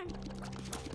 turn.